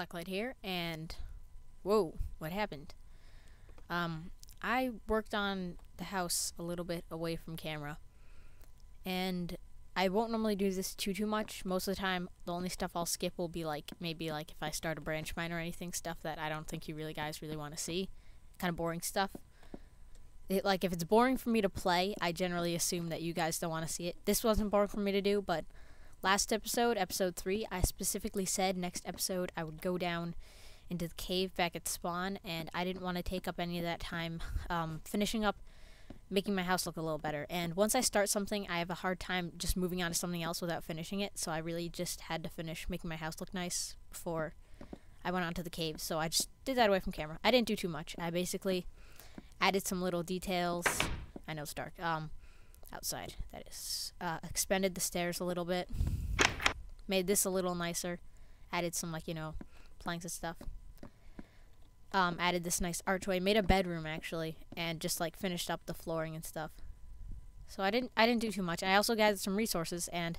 Blacklite here, and whoa, what happened? Um, I worked on the house a little bit away from camera, and I won't normally do this too too much. Most of the time, the only stuff I'll skip will be like maybe like if I start a branch mine or anything, stuff that I don't think you really guys really want to see, kind of boring stuff. It, like if it's boring for me to play, I generally assume that you guys don't want to see it. This wasn't boring for me to do, but last episode, episode three, I specifically said next episode I would go down into the cave back at spawn, and I didn't want to take up any of that time um, finishing up making my house look a little better. And once I start something, I have a hard time just moving on to something else without finishing it. So I really just had to finish making my house look nice before I went on to the cave. So I just did that away from camera. I didn't do too much. I basically added some little details. I know it's dark. Um, outside that is. Uh, expanded the stairs a little bit. Made this a little nicer. Added some like you know planks and stuff um, added this nice archway, made a bedroom actually, and just like finished up the flooring and stuff. So I didn't I didn't do too much. I also gathered some resources, and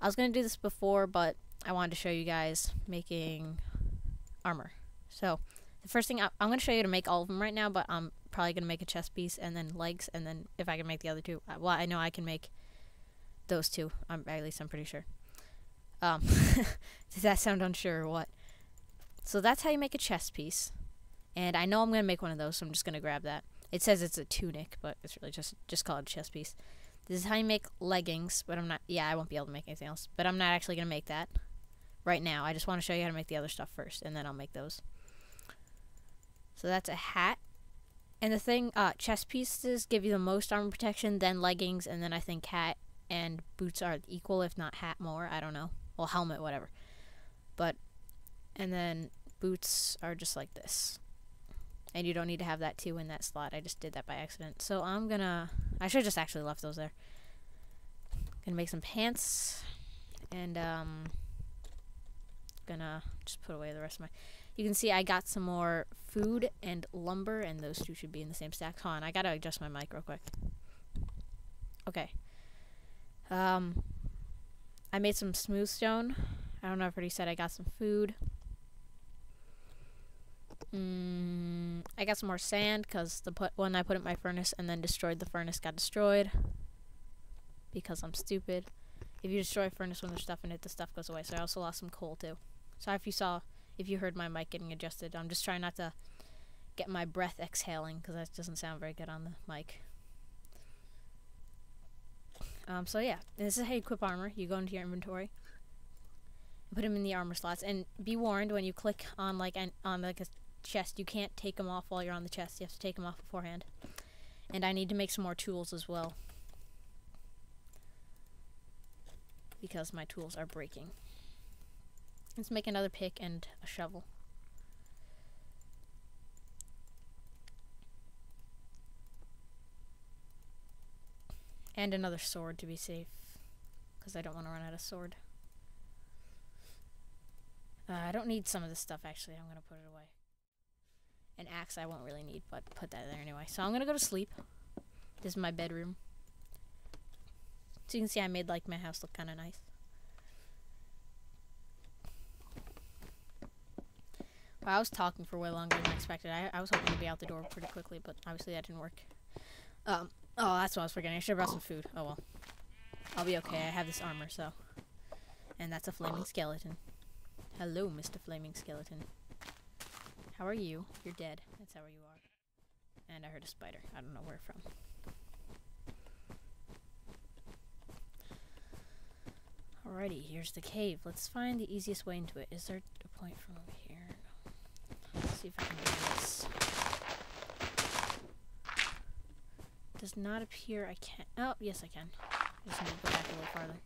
I was gonna do this before, but I wanted to show you guys making armor. So the first thing I, I'm gonna show you to make all of them right now, but I'm probably gonna make a chest piece and then legs, and then if I can make the other two, uh, well I know I can make those two. I'm at least I'm pretty sure. Um, does that sound unsure or what? So that's how you make a chest piece. And I know I'm going to make one of those, so I'm just going to grab that. It says it's a tunic, but it's really just just called a chest piece. This is how you make leggings, but I'm not, yeah, I won't be able to make anything else. But I'm not actually going to make that right now. I just want to show you how to make the other stuff first, and then I'll make those. So that's a hat. And the thing, uh, chest pieces give you the most armor protection, then leggings, and then I think hat and boots are equal, if not hat more. I don't know. Well, helmet, whatever. But, and then boots are just like this and you don't need to have that too in that slot. I just did that by accident. So I'm gonna, I should just actually left those there. Gonna make some pants, and um, gonna just put away the rest of my. You can see I got some more food and lumber, and those two should be in the same stack. Hold on, I gotta adjust my mic real quick. Okay. Um, I made some smooth stone. I don't know if I already said I got some food. Mm, I got some more sand because the put one I put in my furnace and then destroyed the furnace got destroyed because I'm stupid. If you destroy a furnace when there's stuff in it, the stuff goes away. So I also lost some coal too. Sorry if you saw, if you heard my mic getting adjusted. I'm just trying not to get my breath exhaling because that doesn't sound very good on the mic. Um, so yeah, this is how you equip armor. You go into your inventory, put them in the armor slots, and be warned when you click on like an, on like a chest. You can't take them off while you're on the chest. You have to take them off beforehand. And I need to make some more tools as well. Because my tools are breaking. Let's make another pick and a shovel. And another sword to be safe. Because I don't want to run out of sword. Uh, I don't need some of this stuff actually. I'm going to put it away. An axe I won't really need, but put that there anyway. So I'm gonna go to sleep. This is my bedroom. So you can see I made like my house look kind of nice. Well, I was talking for way longer than I expected. I, I was hoping to be out the door pretty quickly, but obviously that didn't work. Um, oh, that's what I was forgetting. I should have brought some food. Oh well. I'll be okay. I have this armor, so. And that's a flaming skeleton. Hello, Mr. Flaming Skeleton. How are you? You're dead. That's how you are. And I heard a spider. I don't know where from. Alrighty, here's the cave. Let's find the easiest way into it. Is there a point from over here? See if I can do this. Does not appear I can. Oh, yes I can. I just need to go back a little farther.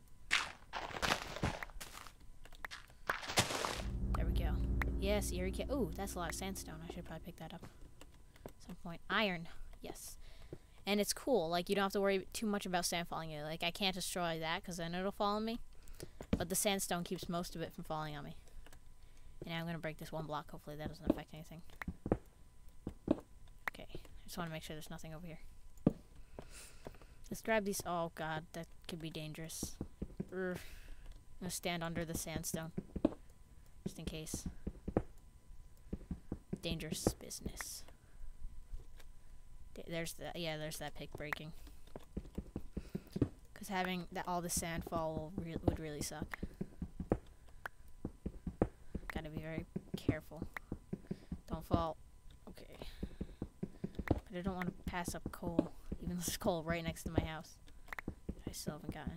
There we go. Yes, Eerie Cave. Ooh, that's a lot of sandstone. I should probably pick that up at some point. Iron. Yes. And it's cool. Like, you don't have to worry too much about sand falling you. Like, I can't destroy that because then it'll fall on me. But the sandstone keeps most of it from falling on me. And I'm going to break this one block. Hopefully that doesn't affect anything. Okay. I just want to make sure there's nothing over here. Let's grab these. Oh, God. That could be dangerous. Urgh. I'm going to stand under the sandstone. Just in case. dangerous business. There's that. Yeah, there's that pick breaking. Because having that all the sand fall re would really suck. Gotta be very careful. Don't fall. Okay. But I don't want to pass up coal. Even though there's coal right next to my house. I still haven't gotten.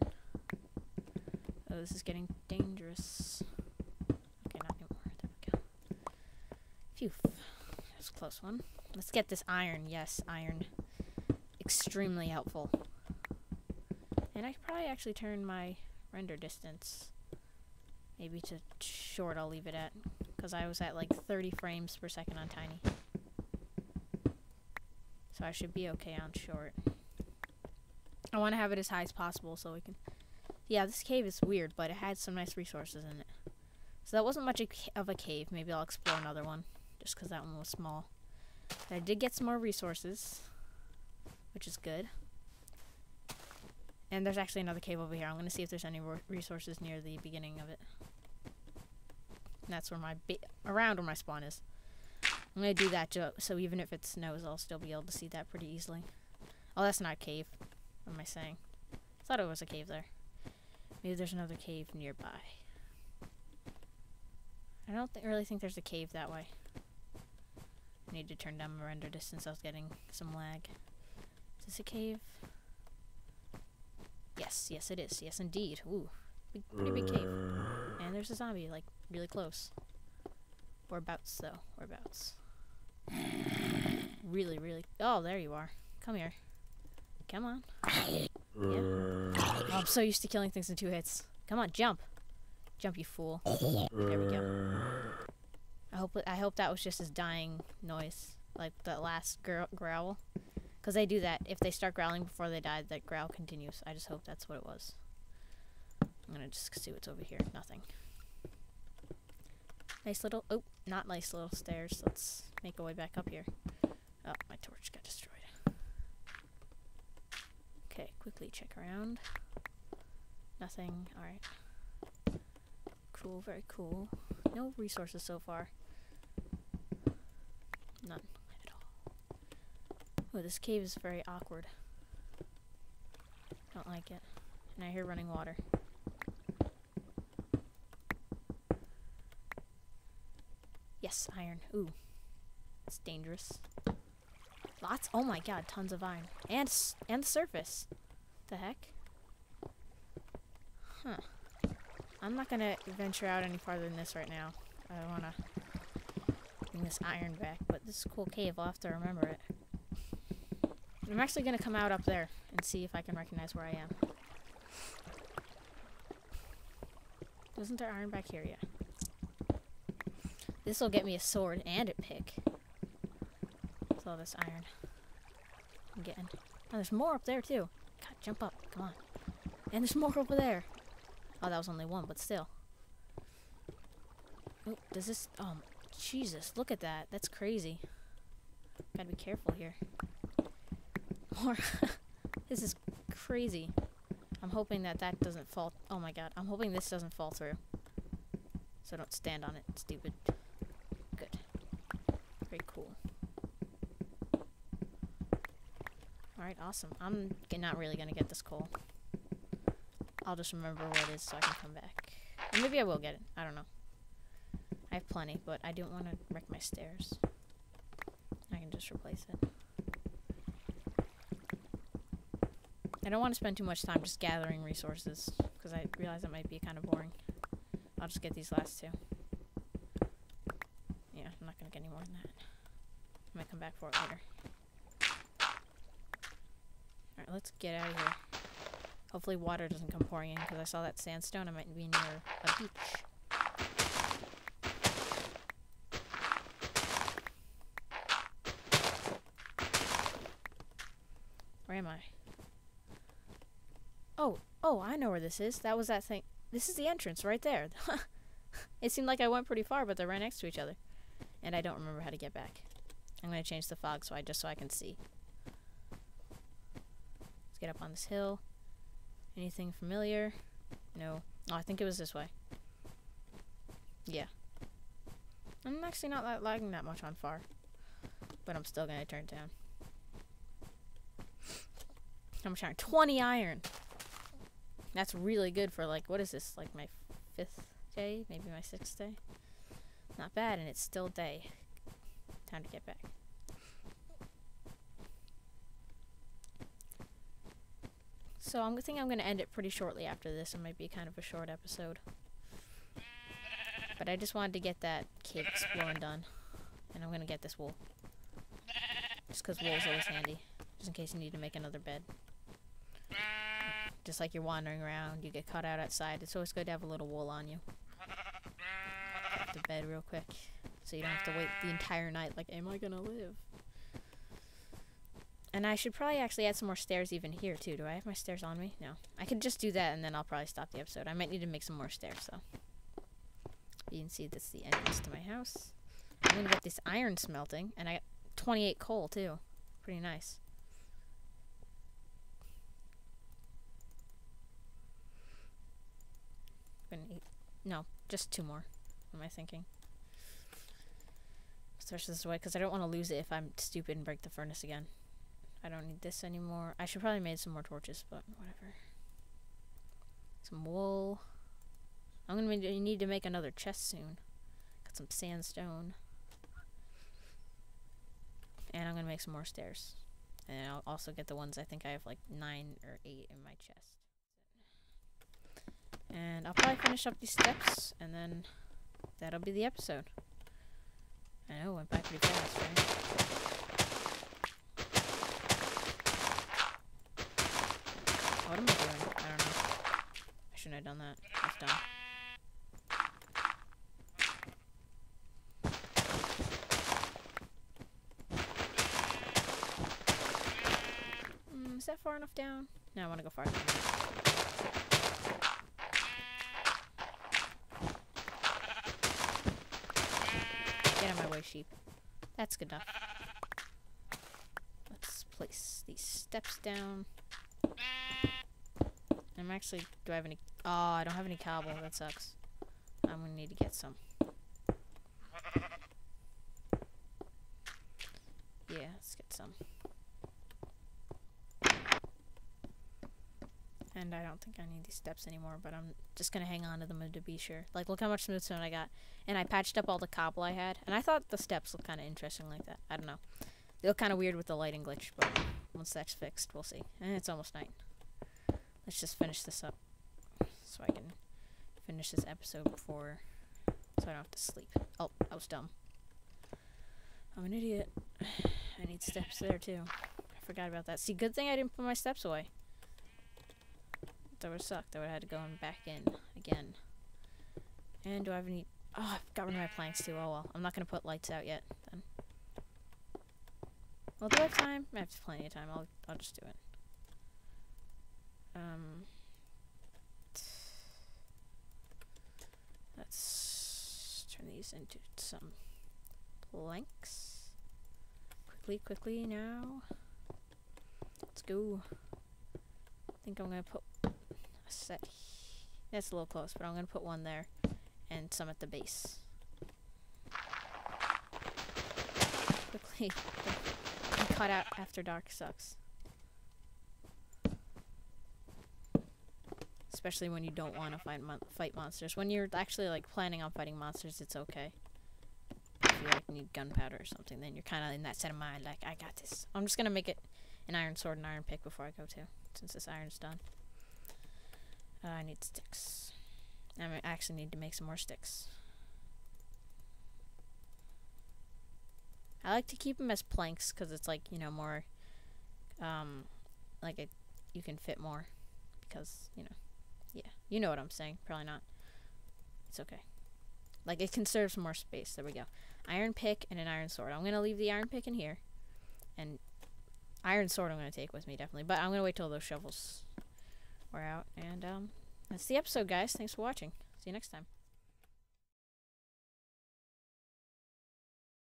Oh, this is getting dangerous. Okay, not anymore. There we go. Phew. That's a close one. Let's get this iron. Yes, iron. Extremely helpful. And I could probably actually turn my render distance maybe to short I'll leave it at because I was at like 30 frames per second on tiny. So I should be okay on short. I want to have it as high as possible so we can yeah this cave is weird but it had some nice resources in it. So that wasn't much of a cave. Maybe I'll explore another one just because that one was small. But I did get some more resources which is good. And there's actually another cave over here. I'm going to see if there's any resources near the beginning of it. And that's where my around where my spawn is. I'm to do that so even if it snows, I'll still be able to see that pretty easily. Oh, that's not a cave. What am I saying? I thought it was a cave there. Maybe there's another cave nearby. I don't th really think there's a cave that way. I need to turn down my render distance. I was getting some lag. Is this a cave? Yes, yes it is. Yes indeed. Ooh, big, pretty big cave. And there's a zombie, like, really close. Whereabouts, though? Whereabouts? Really, really... Oh, there you are. Come here. Come on. Yeah. Oh, I'm so used to killing things in two hits. Come on, jump. Jump, you fool. There we go. I hope I hope that was just his dying noise, like that last growl. Because they do that. If they start growling before they die, that growl continues. I just hope that's what it was. I'm going to just see what's over here. Nothing. Nice little... Oh, not nice little stairs. Let's make our way back up here. Oh, my torch got destroyed. Okay, quickly check around. Nothing. Alright. Cool, very cool. No resources so far. None. At all. Oh, this cave is very awkward. Don't like it. And I hear running water. Yes, Ooh. It's dangerous. Lots? Oh my god, tons of iron. And, and the surface. The heck? Huh. I'm not gonna venture out any farther than this right now. I wanna bring this iron back, but this is a cool cave. I'll have to remember it. I'm actually going to come out up there and see if I can recognize where I am. Isn't there iron back here yet? This will get me a sword and a pick. With all this iron. I'm getting. Oh, there's more up there too. God, jump up. Come on. And there's more over there. Oh, that was only one, but still. Oh, does this... Oh, Jesus. Look at that. That's crazy. Gotta be careful here more. this is crazy. I'm hoping that that doesn't fall. Oh my god. I'm hoping this doesn't fall through. So don't stand on it, stupid. Very cool. Alright, awesome. I'm not really gonna get this coal. I'll just remember where it is so I can come back. Or maybe I will get it. I don't know. I have plenty, but I don't want to wreck my stairs. I can just replace it. I don't want to spend too much time just gathering resources, because I realize that might be kind of boring. I'll just get these last two. Any more than that. I might come back for it later. Alright, let's get out of here. Hopefully water doesn't come pouring in, because I saw that sandstone. I might be near a beach. Where am I? Oh, oh, I know where this is. That was that thing. This is the entrance right there. it seemed like I went pretty far, but they're right next to each other. And I don't remember how to get back. I'm going to change the fog so I just so I can see. Let's get up on this hill. Anything familiar? No. Oh, I think it was this way. Yeah. I'm actually not that lagging that much on far. But I'm still gonna turn it down. Much iron? 20 iron! That's really good for like, what is this? Like my fifth day? Maybe my sixth day? Not bad, and it's still day. Time to get back. So I'm think I'm gonna end it pretty shortly after this. It might be kind of a short episode. But I just wanted to get that cave exploring done. And I'm gonna get this wool. Just because wool is always handy. Just in case you need to make another bed. Just like you're wandering around, you get caught out outside. It's always good to have a little wool on you. To bed real quick. So you don't have to wait the entire night like, am I gonna live? And I should probably actually add some more stairs even here too. Do I have my stairs on me? No. I could just do that and then I'll probably stop the episode. I might need to make some more stairs though. You can see that's the entrance to my house. I'm gonna get this iron smelting, and I got 28 coal too. Pretty nice. No, just two more. Am I thinking? Switch this away because I don't want to lose it if I'm stupid and break the furnace again. I don't need this anymore. I should probably made some more torches, but whatever. Some wool. I'm gonna need to make another chest soon. Got some sandstone. And I'm gonna make some more stairs. And I'll also get the ones I think I have like nine or eight in my chest. And I'll probably finish up these steps and then that'll be the episode. I know, went by pretty fast, right? What am I doing? I don't know. I shouldn't have done that. That's done. Mm, is that far enough down? No, I want to go farther. Get out of my way, sheep. That's good enough. Let's place these steps down. I'm actually... Do I have any... Oh, I don't have any cobble. That sucks. I'm gonna need to get some. Yeah, let's get some. And I don't think I need these steps anymore, but I'm just to hang on to them to be sure. Like, look how much smooth stone I got. And I patched up all the cobble I had. And I thought the steps looked kind of interesting like that. I don't know. They look kind of weird with the lighting glitch, but once that's fixed, we'll see. And it's almost night. Let's just finish this up so I can finish this episode before... So I don't have to sleep. Oh, I was dumb. I'm an idiot. I need steps there, too. I forgot about that. See, good thing I didn't put my steps away that would suck. That would have had to go back in again. And do I have any... Oh, I've got rid of my planks too. Oh well. I'm not going to put lights out yet then. Well, do I have time? I have plenty of time. I'll, I'll just do it. Um... Let's turn these into some planks. Quickly, quickly now. Let's go. I think I'm going to put set. That's a little close, but I'm going to put one there and some at the base. Quickly. cut out after dark sucks. Especially when you don't want to fight, mon fight monsters. When you're actually like planning on fighting monsters, it's okay. If you like need gunpowder or something, then you're kind of in that set of mind, like, I got this. I'm just going to make it an iron sword and iron pick before I go to, since this iron's done. Uh, I need sticks. I actually need to make some more sticks. I like to keep them as planks because it's like, you know, more, um, like it, you can fit more because, you know, yeah, you know what I'm saying. Probably not. It's okay. Like it conserves more space. There we go. Iron pick and an iron sword. I'm going to leave the iron pick in here. And iron sword I'm going to take with me definitely. But I'm going to wait till those shovels we're out. And um, that's the episode, guys. Thanks for watching. See you next time.